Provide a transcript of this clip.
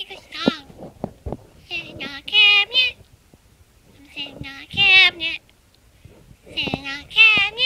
I'm sitting on a cabinet. I'm a cabinet. In a cabinet.